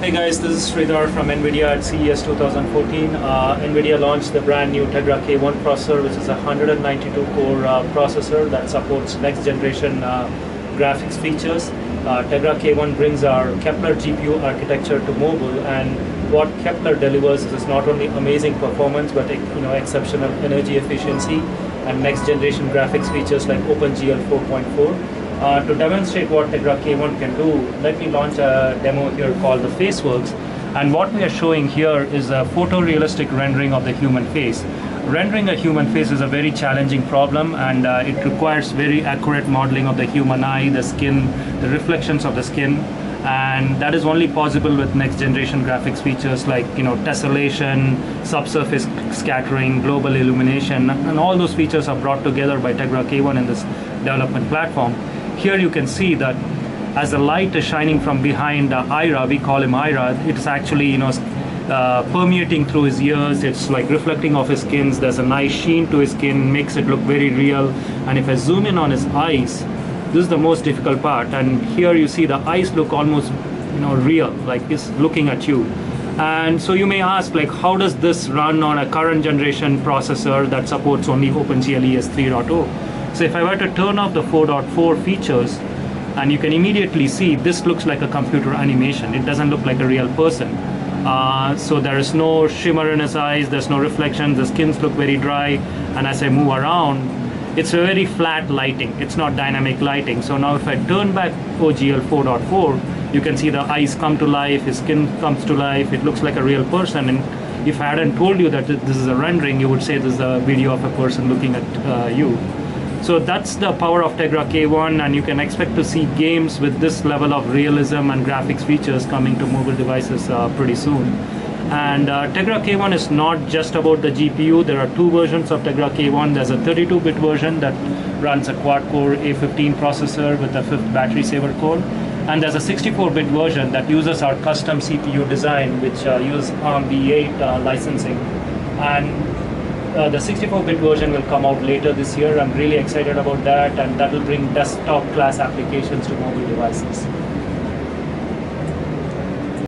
Hey guys, this is Sridhar from NVIDIA at CES 2014. Uh, NVIDIA launched the brand new Tegra K1 processor, which is a 192 core uh, processor that supports next generation uh, graphics features. Uh, Tegra K1 brings our Kepler GPU architecture to mobile, and what Kepler delivers is not only amazing performance but you know exceptional energy efficiency and next generation graphics features like OpenGL 4.4. Uh, to demonstrate what Tegra K1 can do, let me launch a demo here called the FaceWorks. And what we are showing here is a photorealistic rendering of the human face. Rendering a human face is a very challenging problem and uh, it requires very accurate modeling of the human eye, the skin, the reflections of the skin. And that is only possible with next generation graphics features like you know tessellation, subsurface scattering, global illumination, and all those features are brought together by Tegra K1 in this development platform. Here you can see that as the light is shining from behind uh, Ira, we call him Ira, it's actually, you know, uh, permeating through his ears, it's like reflecting off his skin, there's a nice sheen to his skin, makes it look very real. And if I zoom in on his eyes, this is the most difficult part. And here you see the eyes look almost, you know, real, like he's looking at you. And so you may ask, like, how does this run on a current generation processor that supports only OpenGL ES 3.0? So if I were to turn off the 4.4 features, and you can immediately see this looks like a computer animation. It doesn't look like a real person. Uh, so there is no shimmer in his eyes, there's no reflection, the skins look very dry, and as I move around, it's a very flat lighting. It's not dynamic lighting. So now if I turn back OGL 4.4, you can see the eyes come to life, his skin comes to life, it looks like a real person. And if I hadn't told you that this is a rendering, you would say this is a video of a person looking at uh, you. So that's the power of Tegra K1 and you can expect to see games with this level of realism and graphics features coming to mobile devices uh, pretty soon. And uh, Tegra K1 is not just about the GPU. There are two versions of Tegra K1. There's a 32-bit version that runs a quad-core A15 processor with a fifth battery saver core. And there's a 64-bit version that uses our custom CPU design, which uh, uses ARM v8 uh, licensing. And uh, the 64-bit version will come out later this year. I'm really excited about that, and that will bring desktop class applications to mobile devices.